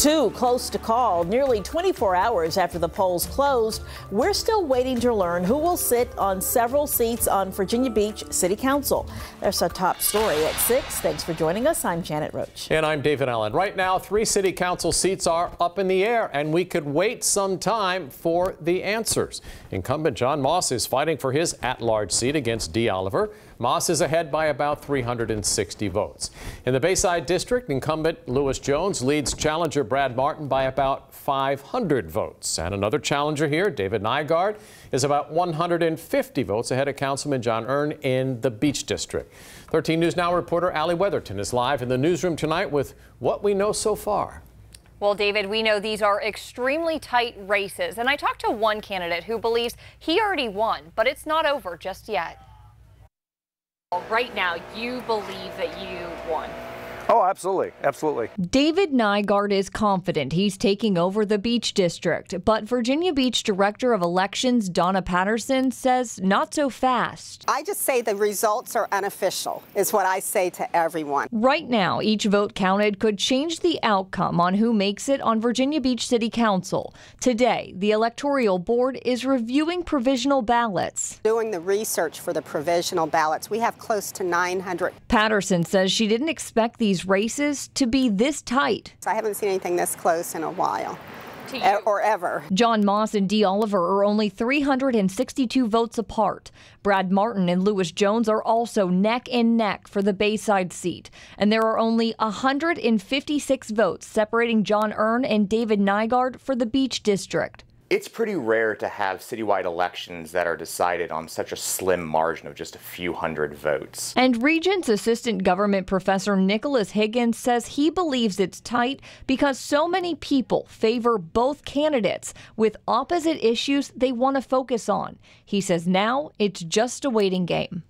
Too close to call. Nearly 24 hours after the polls closed, we're still waiting to learn who will sit on several seats on Virginia Beach City Council. There's a top story at 6. Thanks for joining us. I'm Janet Roach. And I'm David Alan. Right now, three city council seats are up in the air, and we could wait some time for the answers. Incumbent John Moss is fighting for his at-large seat against Dee Oliver. Moss is ahead by about 360 votes. In the Bayside District, incumbent Louis Jones leads challenger Brad Martin by about 500 votes. And another challenger here, David Nygaard, is about 150 votes ahead of Councilman John Uhrin in the Beach District. 13 News Now reporter Ali Weatherton is live in the newsroom tonight with what we know so far. Well, David, we know these are extremely tight races, and I talked to one candidate who believes he already won, but it's not over just yet. Right now, you believe that you won. Oh, absolutely. Absolutely. David Nygaard is confident he's taking over the Beach District, but Virginia Beach Director of Elections Donna Patterson says not so fast. I just say the results are unofficial, is what I say to everyone. Right now, each vote counted could change the outcome on who makes it on Virginia Beach City Council. Today, the Electoral Board is reviewing provisional ballots. Doing the research for the provisional ballots, we have close to 900. Patterson says she didn't expect these these races to be this tight. I haven't seen anything this close in a while. Or ever. John Moss and Dee Oliver are only 362 votes apart. Brad Martin and Louis Jones are also neck and neck for the Bayside seat. And there are only 156 votes separating John Uhrin and David Nygaard for the Beach District it's pretty rare to have citywide elections that are decided on such a slim margin of just a few hundred votes. And Regents Assistant Government Professor Nicholas Higgins says he believes it's tight because so many people favor both candidates with opposite issues they want to focus on. He says now it's just a waiting game.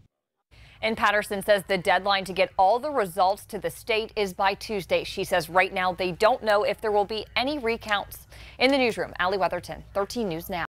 And Patterson says the deadline to get all the results to the state is by Tuesday. She says right now they don't know if there will be any recounts. In the newsroom, Ali Weatherton, 13 News Now.